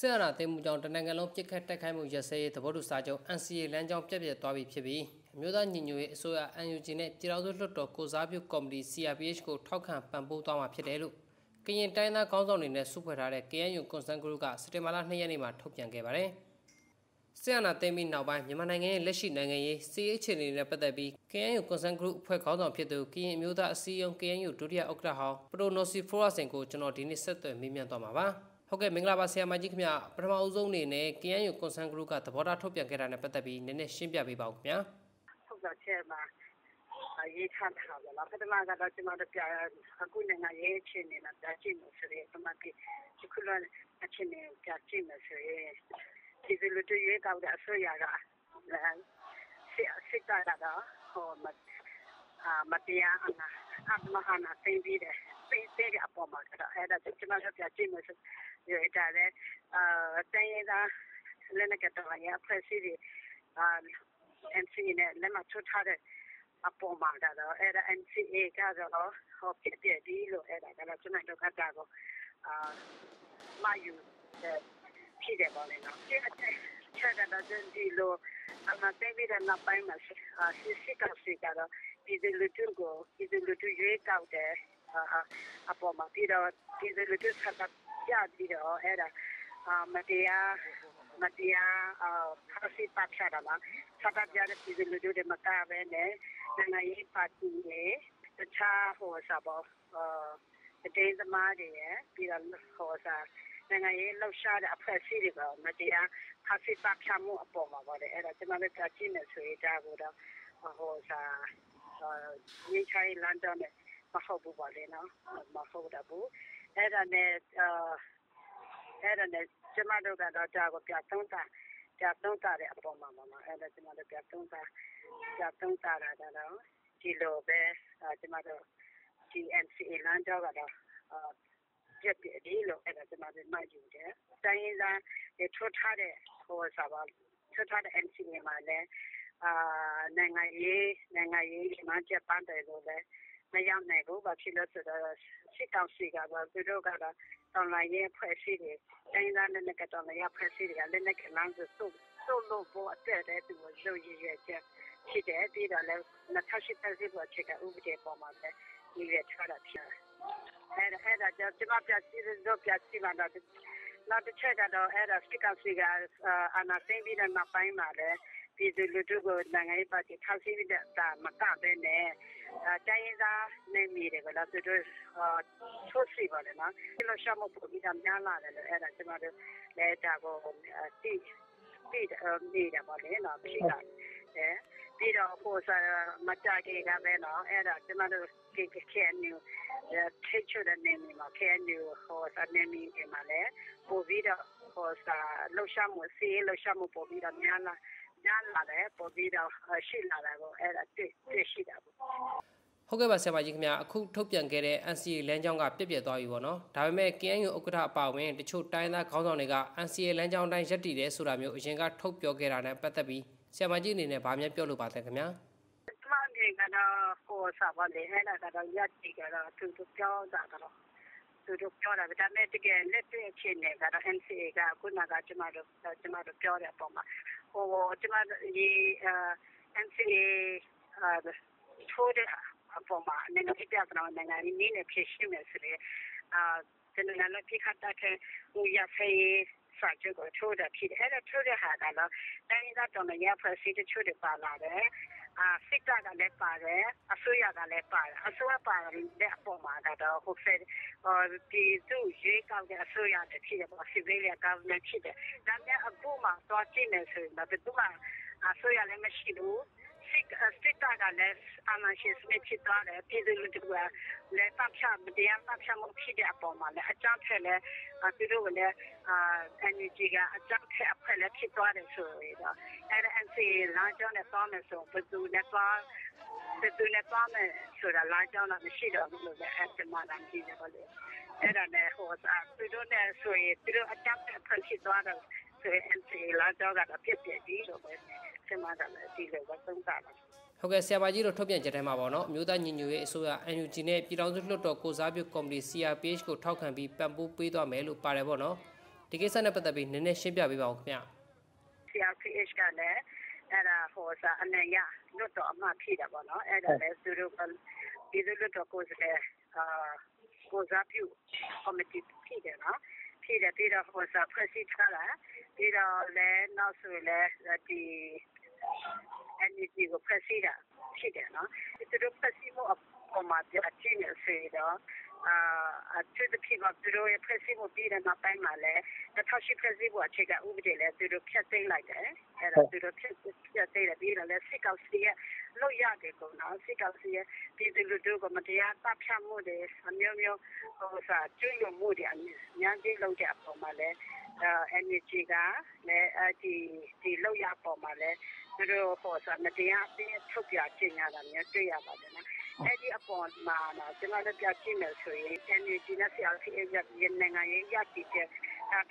ဆက်အနာသိမ်းမှုကြောင့်တနင်္ဂနွေလုံးပြစ်ခတ်တိုက်ခိုက်မှုရစဲရေးသဘောတူစာချုပ် NCA လမ်းကြောင်းပြည့်ပြည့်သွားပြီဖြစ်ပြီးအမျိုးသားညီညွတ်ရေးအစိုးရ NUG နဲ့ပြည်ထောင်စုလွှတ်တော်ကိုစားပြုကော်မတီ CRPH ကိုထောက်ခံပံ့ပိုးသွားမှာဖြစ်တယ်လို့ကရင်တိုင်းသားခေါင်းဆောင်တွေနဲ့စုဖွဲ့ထားတဲ့ KNU Concern Group ကစက်တင်ဘာလ2ရက်နေ့မှာထုတ်ပြန်ခဲ့ပါတယ်။ဆီယနာသိမ်းပြီးနောက်ပိုင်းမြန်မာနိုင်ငံရဲ့လက်ရှိနိုင်ငံရေးစီးရေးအခြေအနေနဲ့ပတ်သက်ပြီး KNU Concern Group အဖွဲ့ခေါင်းဆောင်ဖြစ်သူကရင်အမျိုးသားအစည်းအရုံး KNU ဒုတိယဥက္ကဋ္ဌဟောင်းပရိုနိုစီဖိုရာစင်ကိုကျွန်တော်ဒီနေ့ဆက်သွယ်မေးမြန်းသွားမှာပါ။ ဟုတ်ကဲ့မင်္ဂလာပါဆရာမကြီးခင်ဗျပထမအဦးဆုံးအနေနဲ့ KNU Concern Group ကသဘောထားထုတ်ပြန်ခဲ့တာနဲ့ပတ်သက်ပြီးနည်းနည်းရှင်းပြပေးပါဦးခင်ဗျာဟုတ်ကဲ့ချက်ပါရေးထားတာပါလားပထမကတော့ကျွန်တော်တို့ပြအခုနိုင်ငံရေးအခြေအနေနဲ့ပြကြည့်လို့ဆိုရင်ပထမကဒီခုလောအခြေအနေပြကြည့်လို့ဆိုရင်ဒီလိုတူရေးကောက်တဲ့အစိုးရကစစ်စစ်တာတော့ဟောမအာမတရားအနာအမဟာနာသိပြီးတယ် သိသိတဲ့အပေါ်မှာအဲ့ဒါကျွန်တော်တို့ပြကြည့်လို့ဒါလည်းတိုင်းရင်းသားလက်နက်ကိုင်တော်လှန်ရေးအဖွဲ့အစည်းတွေ NCA နဲ့လက်မှတ်ထိုးထားတဲ့အပေါ်မှာကတော့ NCA ကတော့ဖြစ်ပျက်ပြီလို့ကျနော်တို့ဘက်ကမှားယူဖြစ်တယ်ပေါ့လေ။အချက်ကတော့ဒီလိုအာဏာသိမ်းပြီးတဲ့နောက်ပိုင်းမှာစစ်ကောင်စီကတော့ပြည်သူလူထုကိုပြည်သူလူထုရွေးကောက်တဲ့ အပေါ်မှာပြီးတော့ပြည်သူလူထုဆန္ဒပြပြီးတော့အဲ့ဒါမတရားမတရားဖာစီပတ်ချတာလားဆန္ဒပြတဲ့ပြည်သူလူထုတွေမကဘဲနဲ့နိုင်ငံရေးပါတီတွေတခြားဟိုစားပေါ့အတင်းသမားတွေရပြီးတော့ဟိုစားနိုင်ငံရေးလှုပ်ရှားတဲ့အဖွဲ့အစည်းတွေကမတရားဖာစီပတ်ချမှုအပေါ်မှာပါတယ်အဲ့ဒါကျွန်တော်တို့ကကြည့်နေဆိုရင်ဒါကိုတော့ဟိုစားရင်းချိုင်းလန်ဒန်နဲ့ မဟုတ်ဘူးပါလေနော်မဟုတ်တော့ဘူးအဲ့ဒါနဲ့အဲ့ဒါနဲ့ကျမတို့ကတော့ဒါကိုပြသုံးတာပြသုံးတာတဲ့အပေါ်မှာပါအဲ့ဒါကျမတို့ပြသုံးတာပြသုံးတာတာတော့ဒီလိုပဲကျမတို့ GNCA လမ်းကြောင်းကတော့ပြက်ပြက်ဒီလိုအဲ့ဒါကျမတို့မှတ်ယူတယ်တိုင်းရင်းသားတွေထွတ်ထားတဲ့ဟိုစားပါထွတ်ထားတဲ့ NCA မှာလည်းအာနိုင်ငံရေးနိုင်ငံရေးမှချက်ပန်းတယ်လို့လည်း မရောက်နိုင်ဘူး ဘာဖြစ်လို့ဆိုတော့ စစ်ကောင်စီကတော့ သူတို့ကတော့ တော်လိုင်းရဲ့ဖွဲ့စည်းတွေ တိုင်းသားနဲ့ကတော်လိုင်းရဲ့ဖွဲ့စည်းတွေကလည်းနဲ့ကလမ်းစုစုလို့ဖို့အတွက်တည်းသူတို့ရည်ရွယ်ချက်ဖြစ်တယ် ပြီးတော့လည်း2008တက်စီပေါ်ချက်ကဥပဒေပေါ်မှာလည်း ရည်ရွယ်ထားတာဖြစ်တယ် အဲ့ဒါအဲ့ဒါကြောင့် ကျွန်မပြစီတို့ပြစီမှာတော့ နောက်တစ်ချက်ကတော့အဲ့ဒါစစ်ကောင်စီကအနာသိမ့်ပြီးတဲ့နောက်ပိုင်းမှာလည်း ပြည်သူလူထုကို နိုင်ငံရေးပါတီထောက်ဆီးပြီးတာမကဘဲနဲ့ တိုင်းရင်းသားနယ်မြေတွေကိုလည်း သူတို့ထုတ်စီပါလေနော်ဒီလိုရှောက်မပို့ပြီးတော့ များလာတယ်လို့ အဲ့ဒါ ကျွန်တော်တို့လည်း ဒါကိုတိတိနေတာပါလေနော်ဖြစ်တာအဲပြီးတော့ဟိုစားမကြကြီးကပဲနော် အဲ့ဒါ ကျွန်တော်တို့ KNU ထိတ်ချတဲ့နေနေမှာ KNU ဟိုစားနေနေမှာလဲပို့ပြီးတော့ဟိုစားလှရှမှုစီလှရှမှု ပို့ပြီးတော့ များလာ များလာတယ်ပို့ပြီးတော့ရှိလာတာကိုအဲ့ဒါတွေ့တွေ့ရှိတာပေါ့ဟုတ်ကဲ့ပါဆရာမကြီးခင်ဗျာအခုထုတ်ပြန်ခဲ့တဲ့ NCA လမ်းကြောင်းကပြည့်ပြည့်သွားပြီပေါ့နော်ဒါပေမဲ့ KNU ဥက္ကဋ္ဌအပါအဝင်တချို့တိုင်းသားခေါင်းဆောင်တွေက NCA လမ်းကြောင်းတိုင်းရပ်တည်တယ်ဆိုတာမျိုးအရင်ကထုတ်ပြောခဲ့တာနဲ့ပတ်သက်ပြီးဆရာမကြီးအနေနဲ့ဗာမြတ်ပြောလို့ပါလဲခင်ဗျာမှန်တယ်ကတော့ဟိုစားပါလေအဲ့ဒါကတော့ရပ်တည်ကြတော့သူတို့ပြောတာတော့သူတို့ပြောတာဒါပေမဲ့တကယ်လက်တွေ့အခြေအနေကတော့ NCA ကခုနကကျမတို့ကျမတို့ပြောတဲ့အပေါ်မှာဟို ကျမဒီ NCA ထိုးတဲ့အပေါ်မှာ နိုင်ငံပြဿနာနိုင်ငံရင်းနဲ့ ဖြစ်ရှိမယ်ဆိုရင်အာကျွန်တော်လည်းပြခတ်တဲ့ဟိုရဖေးစာချုပ်ကို ထိုးတာဖြစ်တယ် အဲ့ဒါထိုးတဲ့ဟာကတော့ တိုင်းဒေသတော်များဖွဲ့စည်းတဲ့ချို့တွေ ပါလာတယ် အာစစ်တပ်ကလည်းပါတယ်အစိုးရကလည်းပါတယ်အစိုးရပါတဲ့အပေါ်မှာတော့ဟိုဖက်ဒီသူရွေးကောက်တဲ့အစိုးရတဖြစ်တယ်ပေါ့ civilian government ဖြစ်တယ်ဒါပေမဲ့အခုမှသွားကြည့်နေဆိုရင်တော့ဘယ်သူမှအစိုးရလည်းမရှိဘူး စစ်တပ်ကလည်း အာဏာရှင်စနစ်ဖြစ်သွားတယ် ပြည်သူလူထုကလည်းတပ်ဖြတ်မတရားတပ်ဖြတ်မှု ဖြစ်တဲ့အပေါ်မှာလည်း အကြောင်းထက်လည်း သူတို့ကလည်းအာ energy ကအကြောင်းထက်အဖွဲ့လည်း ဖြစ်သွားတယ်ဆိုတော့ အဲ့ဒါ NCA လာကြောင်းနဲ့ပေါင်းမယ်ဆိုဘယ်သူနဲ့ပေါင်းဘယ်သူနဲ့ပေါင်းမယ်ဆိုတာလာကြောင်းတော့ မရှိတော့ဘူးလို့လည်းအဲ့ဒီမှာလည်းကြည့်နေပါလေ အဲ့ဒါနဲ့ဟိုစားသူတို့နဲ့ဆိုရင် သူတို့ အကြောင်းထက်အဖွဲ့ ဖြစ်သွားတယ်ဆိုရင် NCA လာကြောင်းကတော့ပြည့်ပြည့်ကြီးလို့ပဲစဉ်း စားတာလည်းဒီလိုပဲသုံးသပ်တာဟုတ်ကဲ့ဆရာမကြီးတို့ထုတ်ပြန်ကြတဲ့မှာပေါ့နော်အမျိုးသားညီညွတ်ရေးအစိုးရ NUG နဲ့ပြည်ထောင်စုလွှတ်တော်ကိုစားပြုကော်မတီ CRPH ကိုထောက်ခံပြီးပံ့ပိုးပေးသွားမယ်လို့ပါတယ်ပေါ့နော်ဒီကိစ္စနဲ့ပတ်သက်ပြီးနည်းနည်းရှင်းပြပေးပါဦးခင်ဗျာ CRPH ကလည်းအဲ့ဒါဟိုစာအနေရလွတ်တော်အမှဖြစ်တာပေါ့နော်အဲ့ဒါလည်းသူတို့ကဒီလိုလွတ်တော်ကိုယ်စားအာကိုစားပြုကော်မတီဖြစ်တယ်နော်ဖြစ်တယ်ပြီးတော့ဟိုစာဖွဲ့စည်းထားတာပြီးတော့လည်းနောက်ဆိုလည်းဒီ NGO ကိုဖွဲ့စည်းတာဖြစ်တယ်နော်သူတို့ဖွဲ့စည်းမှုအပေါ်မှာပြအချင်းနေစေတော့အာသူတို့ဖြစ်မှာသူတို့ရဲ့ဖွဲ့စည်းမှုပြီးတဲ့နောက်ပိုင်းမှာလည်းတစ်ထောက်ရှိဖွဲ့စည်းမှုအခြေခံဥပဒေလည်းသူတို့ဖျက်သိမ်းလိုက်တယ်အဲ့ဒါသူတို့ဖျက်ဖျက်သိမ်းတယ်ပြီးတော့လည်းစစ်ကောင်စီရဲ့လို့ရတယ်ကောနော်စစ်ကောင်စီရဲ့ပြည်သူလူထုကမတရားတပ်ဖြတ်မှုတွေအမျိုးမျိုးဟိုစားကျွေးရမှုတွေအများကြီးလုပ်တဲ့အပေါ်မှာလည်းအဲ energy ကလည်းအဒီဒီလောက်ရပေါ်မှာလည်း သူတို့ဟောစားမတရားအင်းထုတ်ပြချင်ရတာမျိုးတွေ့ရပါတယ်နော်အဲ့ဒီအပေါ်မှာတော့ကျွန်တော်တို့ ပြကြည့်မယ်ဆိုရင် energy နဲ့ CLCA ရနိုင်ငံရေးရတည်တဲ့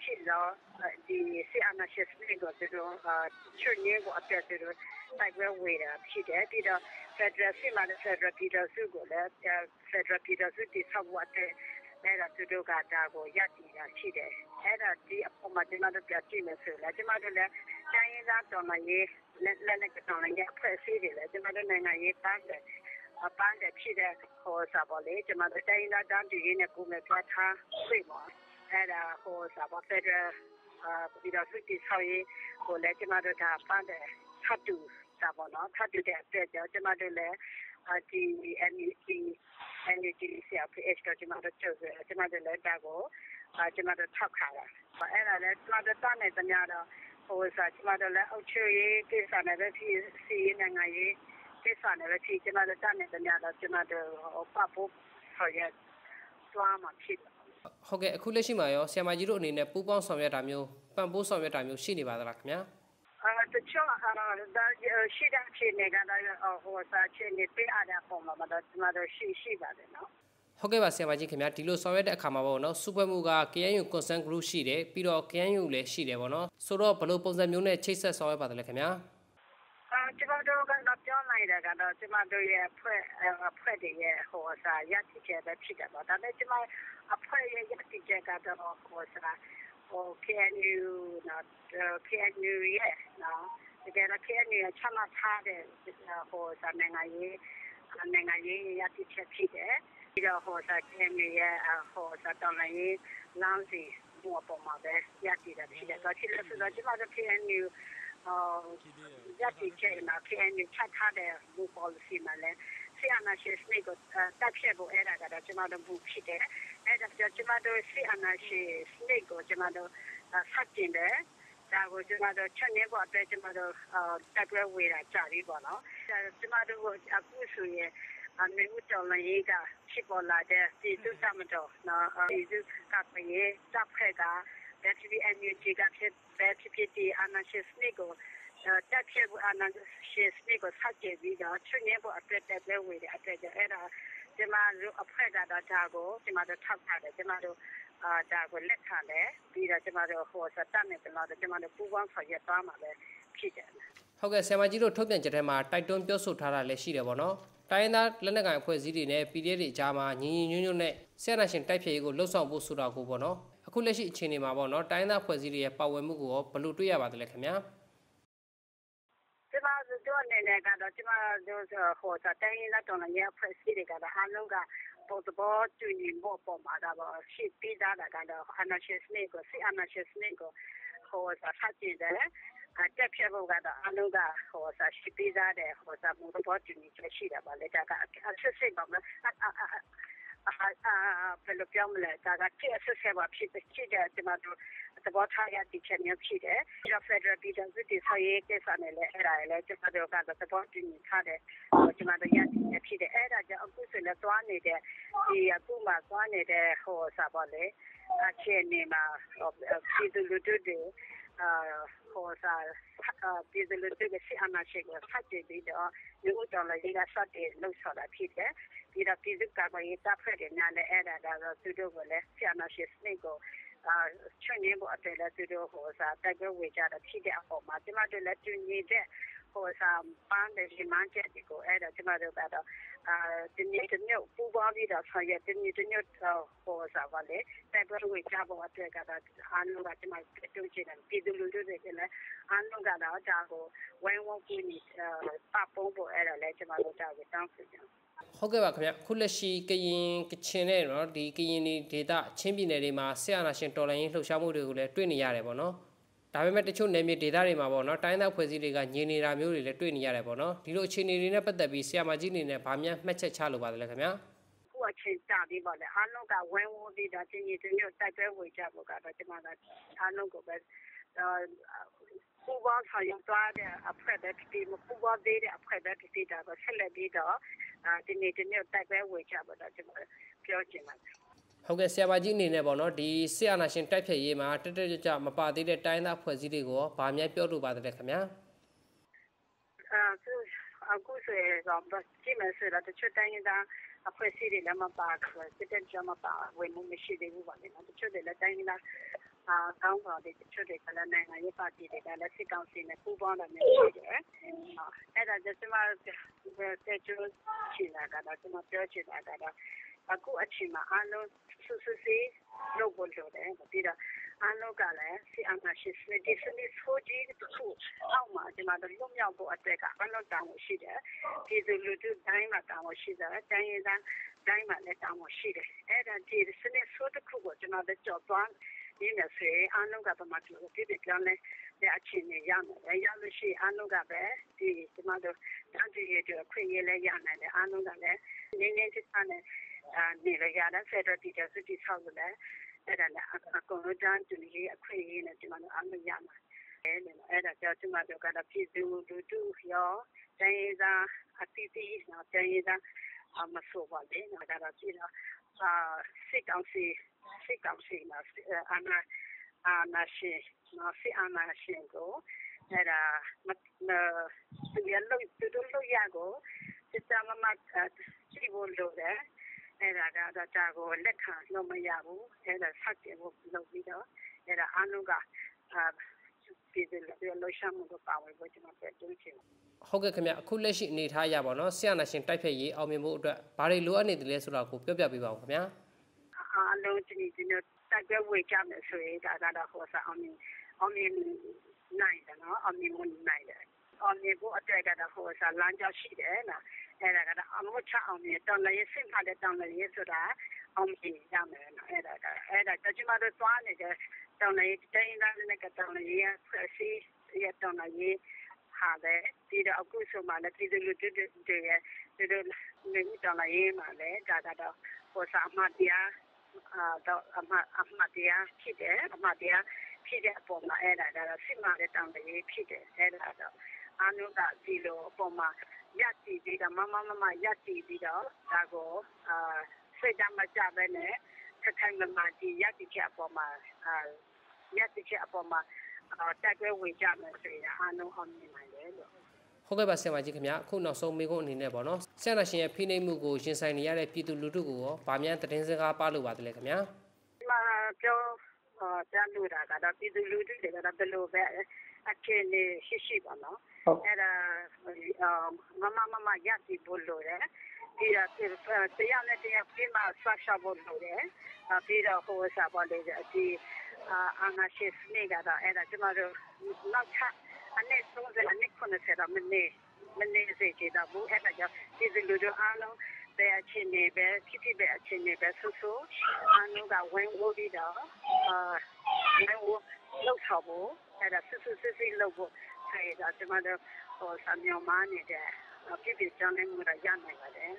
ဖြစ်တော့ဒီဆီအနာရှစ်စနစ်ကို သူတို့ချွတ်ငင်းကိုအပြတ်သူတို့ တိုက်ပွဲဝေတာဖြစ်တယ် ပြီးတော့ Federal ဆီမှာလည်း Federal ပြည်တော်စုကိုလည်း Federal ပြည်တော်စု တည်ဆောက်ဖို့အတွက်အဲ့ဒါသူတို့က ဒါကိုရတည်တာရှိတယ်အဲ့ဒါဒီအပေါ်မှာ ကျွန်တော်တို့ ပြကြည့်မယ်ဆိုရင်ကျွန်တော်တို့လည်း တိုင်းရင်းသားတော်မရေးလက်လက်နဲ့တော်လည်းအဖွဲ့အစည်းတွေလည်း ကျွန်တော်တို့နိုင်ငံရေးပတ်တယ်အပန်းတဲ့ဖြစ်တဲ့ဟောစာပေါ်လေကျွန်တော်တို့ တိုင်းရင်းသားတန်းတူရေးနဲ့ ကိုယ်မဲ့ပြထားပြပါအဲ့ဒါဟိုစာပေါ်ဖက်ဒရယ်အာပြည်တော်စုတည်ဆောက်ရေးကိုလည်း ကျမတို့ကပန်းတယ်ထပ်တူစာပေါ်နော် ထပ်တူတဲ့အတွက်ကြောင့် ကျမတို့လည်း ဒီ NEC NEC CRPH တော့ကျမတို့ကျုပ်ကျမတို့လည်း ဒါကိုကျမတို့ထောက်ခါတာအဲ့ဒါလည်း ကျမတို့ တတ်နေသမျှတော့ဟိုစာ ကျမတို့လည်း အုတ်ချွေးကိစ္စနဲ့ပဲဖြစ်စီနိုင်ငံရေးကိစ္စနဲ့ပဲဖြစ်ကျမတို့ တတ်နေသမျှတော့ ကျမတို့ပတ်ဖို့ဆိုရသွားမှာဖြစ်တယ် ဟုတ်ကဲ့ အခုလက်ရှိမှာရော ဆရာမကြီးတို့အနေနဲ့ ပူးပေါင်းဆောင်ရွက်တာမျိုး ပံ့ပိုးဆောင်ရွက်တာမျိုး ရှိနေပါသလားခင်ဗျာအာတချို့ဟာဒါရှိတဲ့ အခြေအနေကတော့ဟိုစာအခြေအနေပြအပ်တဲ့ပုံမှာတော့ကျွန်တော်ရှိရှိပါတယ်နော် ဟုတ်ကဲ့ပါဆရာမကြီးခင်ဗျာဒီလိုဆောင်ရွက်တဲ့အခါမှာပေါ့နော်စူပါမူက KNU Consent Group ရှိတယ်ပြီးတော့ KNU လည်းရှိတယ်ပေါ့နော်ဆိုတော့ဘယ်လိုပုံစံမျိုးနဲ့ချိတ်ဆက်ဆောင်ရွက်ပါသလဲခင်ဗျာအာကျွန်တော်တို့ကတော့ပြောနိုင်တယ်ကတော့ကျွန်တော်တို့ရဲ့ဖွဲ့ဖွဲ့တွေရဲ့ဟိုစာရည်တည်ချက်ပဲဖြစ်တယ်ပေါ့ဒါပေမဲ့ကျွန်တော်အဖွဲ့ရဲ့ရည်တည်ချက်ကတော့ဟိုစာဟို KNU နော် KNU ရဲ့နော်တကယ်တော့ KNU ရဲ့ချမှတ်ထားတဲ့ဟိုစာနိုင်ငံရေးနိုင်ငံရေးရည်တည်ချက်ဖြစ်တယ် ပြီးတော့ဟိုစာ KNU ရဲ့ဟိုစာတော်လိုင်းရေးလမ်းစီဘူအပေါ်မှာပဲရည်တည်တာဖြစ်တယ်ဆိုတော့ ကျွန်တော်ကျွန်တော် KNU ရည်တည်ချက်မှာ KNU ချထားတဲ့ဘူ policy မှာလည်းဆီယနာရှိစနစ်ကိုတက်ဖြတ်ဖို့ အဲ့ဒါကတော့ ကျမတို့ဘူးဖြစ်တယ် အဲ့ဒါကြောင့် ကျမတို့ဆီယနာရှိစနစ်ကို ကျမတို့ဆက်ကျင်တယ် ဒါကို ကျမတို့ ချက်နေဖို့အတွက် ကျမတို့တက်တွဲဝေတာ ကြာပြီပေါ့နော် ကျမတို့ အခုဆိုရင် အမေဦးတော်လည်းရေးကဖြစ်ပေါ်လာတဲ့ဒီသူတမတော်နော်ဒီသူကပြေတပ်ဖက်ကဘက်ထရီအန်ယူဂျီကဖြစ်ဘက်ထရီတီအနာရှိစနစ်ကိုတက်ဖြတ်ဘူးအနာရှိစနစ်ကိုဆက်ကြည့်ပြီးတော့ချွနေဖို့အတွက်တက်ပဲဝေတယ်အတွက်အဲ့ဒါကျမတို့အဖွဲ့ကတော့ဒါကိုကျမတို့ထောက်ထားတယ်ကျမတို့အာဒါကိုလက်ခံတယ်ပြီးတော့ကျမတို့ဟိုစတတ်နေတယ်လို့ကျမတို့ပူပေါင်းဆောင်ရွက်သွားမှာပဲဖြစ်တယ်ဟုတ်ကဲ့ဆရာမကြီးတို့ထုတ်ပြန်ချက်ထဲမှာတိုက်တွန်းပြောဆိုထားတာလည်းရှိတယ်ပေါ့နော် တိုင်းရင်းသားလက်နက်ကိုင်အဖွဲ့အစည်းတွေနဲ့ PDF တွေကြားမှာညီညီညွတ်ညွတ်နဲ့ဆရာနာရှင်တိုက်ဖြည့်ရေးကိုလှုပ်ဆောင်ဖို့ဆိုတာကိုပေါ့နော်အခုလက်ရှိအခြေအနေမှာပေါ့နော်တိုင်းရင်းသားအဖွဲ့အစည်းတွေရဲ့ပါဝင်မှုကိုဘယ်လိုတွေ့ရပါသလဲခင်ဗျာကျမတို့အနေနဲ့ကတော့ကျမတို့ဟိုတိုင်းရင်းသားတော်လည်းအဖွဲ့အစည်းတွေကတော့အားလုံးကပေါ်တော့တူညီမှုပေါ်မှာတော့ရှိပြီးသားတာကတော့ anarchist နဲ့ကိုစီ anarchist နဲ့ကိုဟိုဆက်ကြည့်တယ် တက်ဖြတ်ဖို့ကတော့အလုံးကဟိုစာရှိပေးသားတယ်ဟိုစာမူတော့တူညီချက် ရှိတာပါလေ ဒါက အဆစ်စစ်ပါမလားအာဘယ်လိုပြောမလဲ ဒါကကြည့်အဆစ်ဆက်ပါဖြစ်ဖြစ်တယ်ဒီမှာတော့သဘောထားရတဲ့ချက်မျိုးဖြစ်တယ်ဒီတော့ Federal ပြည်ထောင်စု တည်ဆောက်ရေးကိစ္စနဲ့လည်း အဲ့ဒါလည်း ကျွန်တော်တို့ကတော့သဘောတူညီထားတယ်ကျွန်တော်တို့ရတဲ့ဖြစ်တယ် အဲ့ဒါကြောင့် အခုဆိုလည်း သွားနေတဲ့ဒီအခုမှသွားနေတဲ့ဟိုစာပါလေအခြေအနေမှာ ပြည်သူလူထုတွေ အာဟိုစာပြည်သူလူထုကစီအနာရှိကိုဆက်ကြည့်ပြီးတော့ဒီဥတော်လည်းရစတဲ့လှုပ်ဆော်တာဖြစ်တယ်ပြီးတော့ပြည်သူ့ကာကွယ်ရေးတပ်ဖွဲ့တွေနဲ့လည်းအဲ့ဒါကတော့သူတို့ကလည်းစီအနာရှိစနစ်ကိုအာချွန်နေဖို့အတွက်လည်းသူတို့ဟိုစာတိုက်ပွဲဝေကြတာဖြစ်တဲ့အပေါ်မှာကျမတို့လည်းတူညီတဲ့ ဟဟိုစားပန်းတဲ့ဒီမန်ချက်ဒီကိုအဲ့ဒါကျမတို့ကတော့အာဒီနေ့တနေ့ပူပါပြီးတော့ဆက်ရဒီနေ့တနေ့ဟိုစားပါလေတိုက်ပွဲဝေချဖို့အတွက်ကတော့ အားလုံးက ကျမ တို့ချင်တယ် ပြည်သူလူထုတွေကလည်း အားလုံးကတော့ ဒါကို ဝိုင်းဝန်းပြီးပပုံးဖို့ အဲ့ဒါလည်း ကျမတို့တောင်းတောင်းဆိုကြတယ် ဟုတ်ကဲ့ပါခင်ဗျခုလက်ရှိ ကရင် ကချင်နဲ့နော်ဒီကရင်ဒေသ ချင်းပြည်နယ်တွေမှာဆရာနာရှင်တော်လိုင်းရေး လှုပ်ရှားမှုတွေကိုလည်း တွေ့နေရတယ်ပေါ့နော် ဒါပေမဲ့တချို့နယ်မြေဒေသတွေမှာပေါ့နော်တိုင်းသားဖွဲ့စည်းတွေကညင်နေတာမျိုးတွေလည်းတွေ့နေရတယ်ပေါ့နော်ဒီလိုအခြေအနေတွေနဲ့ပတ်သက်ပြီးဆရာမကြီးအနေနဲ့ဗာမြန်မှတ်ချက်ချလိုပါတယ်ခင်ဗျာခုအချိန်ကြပြီးပါလေအားလုံးကဝင်းဝန်းပြီးတော့ချင်းကြီးတို့တိုက်ပွဲဝင်ကြဖို့ကတော့ကျွန်မကအားလုံးကိုပဲပူပေါင်းဆောင်ရွက်သွားတဲ့အဖွဲတဲ့ဒီမပူပေါင်းသေးတဲ့အဖွဲတဲ့ဒီတော့ဆက်လက်ပြီးတော့ဒီနေ့ဒီနေ့တိုက်ပွဲဝင်ကြဖို့တော့ကျွန်မပြောချင်ပါတယ် ဟုတ်ကဲ့ဆရာမကြီးအနေနဲ့ပေါ့နော်ဒီဆရာနာရှင်တိုက်ဖြတ်ရေးမှာတက်တက်ကြကြမပါသေးတဲ့တိုင်းသားဖွဲ့စည်းတွေကိုဗာများပြောလို့ပါတယ်ခင်ဗျာအခုအခုဆိုရင်တော့ကြည့်မယ်ဆိုတော့တချို့တိုင်းသားအဖွဲ့အစည်းတွေလည်းမပါဘူးစစ်တပ်ကြမပါဝင်မှုမရှိသေးဘူးပါလေနော်တချို့တွေလည်းတိုင်းသားအာကောင်းပါလေတချို့တွေကလည်းနိုင်ငံရေးပါတီတွေကလည်းစစ်ကောင်စီနဲ့ပူးပေါင်းတာမျိုးရှိတယ်အဲ့ဒါကျမတဲ့ကျိုးချင်တာကတော့ကျွန်တော်ပြောချင်တာကတော့ အခုအချိန်မှာ အားလုံးဆူဆူစီလုပ်ဖို့လိုတယ် ပြီးတော့ အားလုံးကလည်းစီအနာရှိစနစ် ဒီစနစ်ဆိုကြီးတစ်ခုအောက်မှာဒီမှာလွတ်မြောက်ဖို့အတွက်ကအလုံးတောင်းရှိတယ် ပြည်သူလူထုတိုင်းမှာတောင်းရှိတယ် တိုင်းရင်းသားတိုင်းမှာလည်းတောင်းရှိတယ် အဲ့ဒါ ဒီစနစ်ဆိုတစ်ခုကို ကျွန်တော်တို့ကြော်သွားရင်းနဲ့ဆိုအားလုံးကပမာတူပြပြကြောင်းလဲတဲ့ အချင်းနဲ့ရမယ်ရလို့ရှိအားလုံးကပဲဒီဒီမှာတော့တန်းကြီးရဲ့အခွင့်အရေးလည်း ရနိုင်တယ် အားလုံးကလည်းငင်းငင်းချစ်ချနဲ့ နေရရတယ်ဖက်ဒရယ်တီချာစတီဆောက်လို့လည်းအဲ့ဒါလည်းအကုန်လုံးတန်းတူရေးအခွင့်အရေးနဲ့ဒီမှာတော့အမှရမှာအဲ့ဒါအဲ့ဒါကြောင့်ဒီမှာတော့ကတော့ပြည်သူလူထုရောတိုင်းသာအတိအကျနော်တိုင်းသာအမဆိုပါလေနော်ဒါတော့ပြည်တော့အာစစ်ကောင်စီစစ်ကောင်စီနော်အနာအနာရှင်နော်စစ်အနာရှင်ကိုအဲ့ဒါမသူရလို့သူတို့လို့ရကိုစစ်တမမကြည့်ဖို့လို့တယ် အဲ့ဒါကတော့ဒါကိုလက်ခံလို့မရဘူးအဲ့ဒါဆက်ကြည့်ဖို့လုပ်ပြီးတော့အဲ့ဒါအလုံးကအာပြည်သူလူလို့ရှာမှုကိုပါဝင်ဖို့ကျွန်တော်ပြောချင်တယ်ဟုတ်ကဲ့ခင်ဗျအခုလက်ရှိအနေထားရပါတော့ဆရာနာရှင်တိုက်ဖက်ရေးအောင်မြင်ဖို့အတွက်ဘာတွေလိုအပ်နေတယ်လဲဆိုတာကိုပြောပြပေးပါဦးခင်ဗျာအားလုံးဒီဒီနေ့တိုက်ပွဲဝေကြမယ်ဆိုရင်ဒါကတော့ဟောစားအောင်မြင်အောင်မြင်နိုင်တယ်နော်အောင်မြင်နိုင်တယ်အောင်မြင်ဖို့အတွက်ကတော့ဟောစားလမ်းကြောင်းရှိတယ်နော် အဲ့ဒါကအမှုချအောင်မြင် တောင်းလည်းစိတ်ဖတ်တဲ့တောင်းလည်းဆိုတာ အောင်မြင်ရမယ်နော် အဲ့ဒါကအဲ့ဒါကျမတို့ သွားနေတဲ့ တောင်းလည်းတိုင်းသားနဲ့ကတောင်းလည်းဆက်စီရတောင်းလည်းဟာလေဒီတော့ အခုဆိုမှလည်း ပြည်သူလူထုတွေရဲ့ဒီလိုနေတောင်းလည်းမှာလေဒါကတော့ဟိုစာမတရားအာတော့ အမအမတရားဖြစ်တယ် အမတရားဖြစ်တဲ့အပေါ်မှာ အဲ့ဒါကတော့ စစ်မှန်တဲ့ တောင်းလည်းဖြစ်တယ် အဲ့ဒါတော့အနုကဒီလိုအပေါ်မှာ ရပ်တည်ပြီးတော့မမမမရပ်တည်ပြီးတော့ ဒါကိုအာစိတ်ဓာတ်မကြဘဲနဲ့ ခိုင်ခိုင်မာမာ ဒီရပ်တည်ချက်အပေါ်မှာအာရပ်တည်ချက်အပေါ်မှာတက်ပွဲဝင်ကြမယ်ဆိုရင် အားလုံးအောင်မြင်နိုင်တယ်လို့ ဟုတ်ကဲ့ပါ ဆရာမကြီးခင်ဗျာ အခုနောက်ဆုံးမေးခွန်းအနေနဲ့ပေါ့နော်ဆရာနာရှင်ရဲ့ ဖိနှိပ်မှုကို ရင်ဆိုင်နေရတဲ့ ပြည်သူလူထုကိုရောဗာမြန်သတင်းစကား ပါလို့ပါတယ်လေခင်ဗျာဒီမှာပြောကြားလို့တာကတော့ ပြည်သူလူထုတွေကတော့ ဘယ်လိုပဲ အခြေအနေရှိရှိပါနော် အဲ့ဒါမမမမရည်ဖို့လို့ရတယ် ပြီးတော့တရားနဲ့တရားပြင်မှာဆွတ်ရှော့ဖို့လို့ရတယ် ပြီးတော့ဟိုစားပေါ်လေဒီအာငါရှိစနေကတော့အဲ့ဒါကျမတို့ နောက်ထပ် အနေဆုံးစအနေခုနစရမနေမနေစေချင်တော့ဘူး အဲ့ဒါကြောင့်ဒီလူတို့အားလုံးပဲအချင်းနေပဲဖြစ်ဖြစ်ပဲအချင်းနေပဲဆူဆူအားလုံးကဝင်ဝပြီးတော့အာဝင်ဝလောက်ဆောင်ဖို့အဲ့ဒါဆူဆူစစ်စစ်လုပ်ဖို့ အဲ့ဒါကျမတို့ဟိုဆာမြောင်းမနေတဲ့ပြပြကြောင်းနေမှုရရနိုင်ပါတယ်